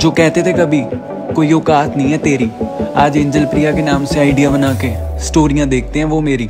जो कहते थे कभी, कोई औकात नहीं है तेरी। आज एंजल प्रिया के नाम से आइडिया बना के, स्टोरियाँ देखते हैं वो मेरी।